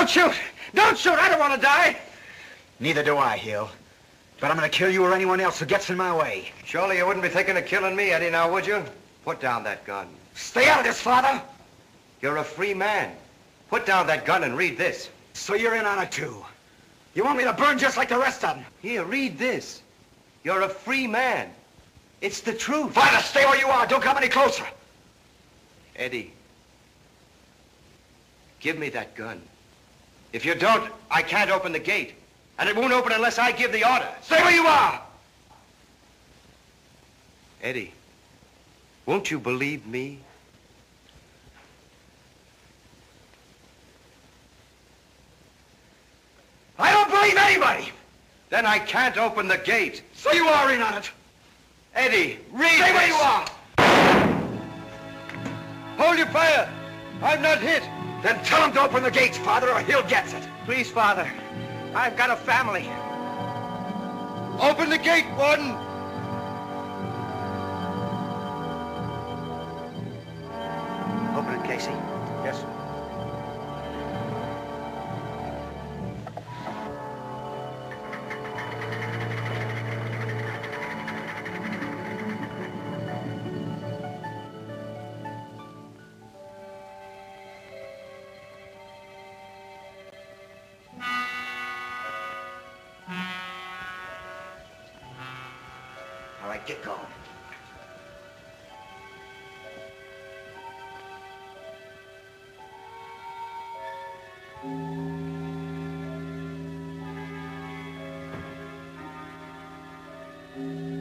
Don't shoot! Don't shoot! I don't want to die! Neither do I, Hill. But I'm gonna kill you or anyone else who gets in my way. Surely you wouldn't be thinking of killing me, Eddie, now, would you? Put down that gun. Stay out of this, Father! You're a free man. Put down that gun and read this. So you're in on it, too. You want me to burn just like the rest of them? Here, read this. You're a free man. It's the truth. Father, stay where you are. Don't come any closer. Eddie, give me that gun. If you don't, I can't open the gate. And it won't open unless I give the order. Stay where you are! Eddie, won't you believe me? I don't believe anybody! Then I can't open the gate. So you are in on it. Eddie, read Stay where you are! Hold your fire. I'm not hit. Then tell him to open the gates, Father, or he'll get it. Please, Father. I've got a family. Open the gate, Warden. Open it, Casey. Yes. All All right, get going. Mm-hmm.